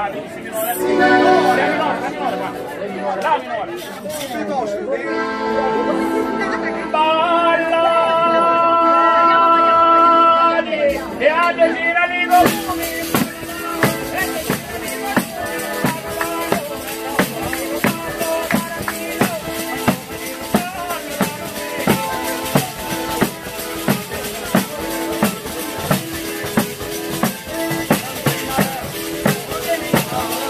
Ah, vedi se minore. Se minore, se minore, va. Là minore. Oh.